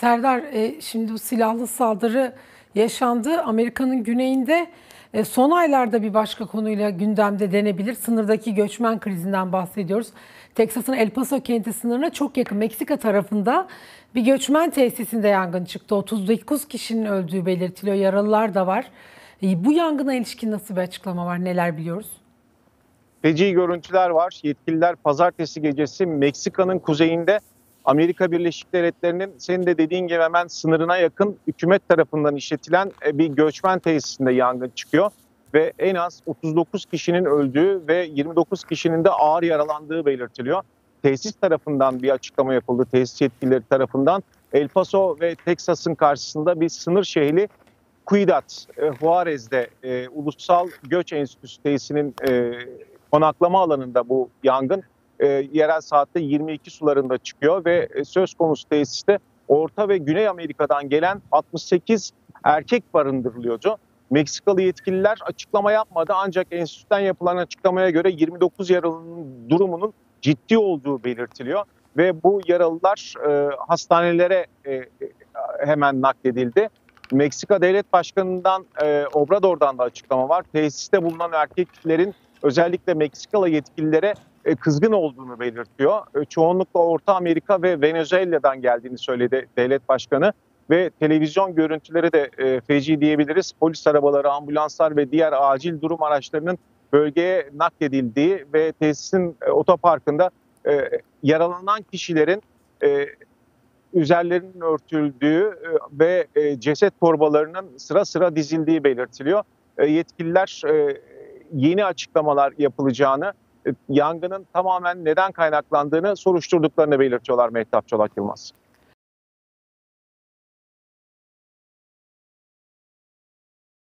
Serdar e, şimdi bu silahlı saldırı yaşandı. Amerika'nın güneyinde e, son aylarda bir başka konuyla gündemde denebilir. Sınırdaki göçmen krizinden bahsediyoruz. Teksas'ın El Paso kenti sınırına çok yakın Meksika tarafında bir göçmen tesisinde yangın çıktı. 39 kişinin öldüğü belirtiliyor. Yaralılar da var. E, bu yangına ilişkin nasıl bir açıklama var? Neler biliyoruz? Feci görüntüler var. Yetkililer pazartesi gecesi Meksika'nın kuzeyinde Amerika Birleşik Devletleri'nin senin de dediğin gibi hemen sınırına yakın hükümet tarafından işletilen e, bir göçmen tesisinde yangın çıkıyor. Ve en az 39 kişinin öldüğü ve 29 kişinin de ağır yaralandığı belirtiliyor. Tesis tarafından bir açıklama yapıldı, tesis yetkilileri tarafından. El Paso ve Teksas'ın karşısında bir sınır şehri Cuidat, e, Juarez'de e, Ulusal Göç Enstitüsü tesisinin konaklama alanında bu yangın e, yerel saatte 22 sularında çıkıyor ve e, söz konusu tesiste Orta ve Güney Amerika'dan gelen 68 erkek barındırılıyordu. Meksikalı yetkililer açıklama yapmadı ancak enstitüden yapılan açıklamaya göre 29 yaralının durumunun ciddi olduğu belirtiliyor ve bu yaralılar e, hastanelere e, e hemen nakledildi. Meksika Devlet Başkanı'ndan e, Obrador'dan da açıklama var. Tesiste bulunan erkeklerin özellikle Meksikalı yetkililere kızgın olduğunu belirtiyor. E, çoğunlukla Orta Amerika ve Venezuela'dan geldiğini söyledi devlet başkanı ve televizyon görüntüleri de e, feci diyebiliriz. Polis arabaları, ambulanslar ve diğer acil durum araçlarının bölgeye nakledildiği ve tesisin otoparkında yaralanan kişilerin üzerlerinin örtüldüğü ve ceset torbalarının sıra sıra dizildiği belirtiliyor. Yetkililer yeni açıklamalar yapılacağını, e, yangının tamamen neden kaynaklandığını soruşturduklarını belirtiyorlar Mehtap Çolak Yılmaz.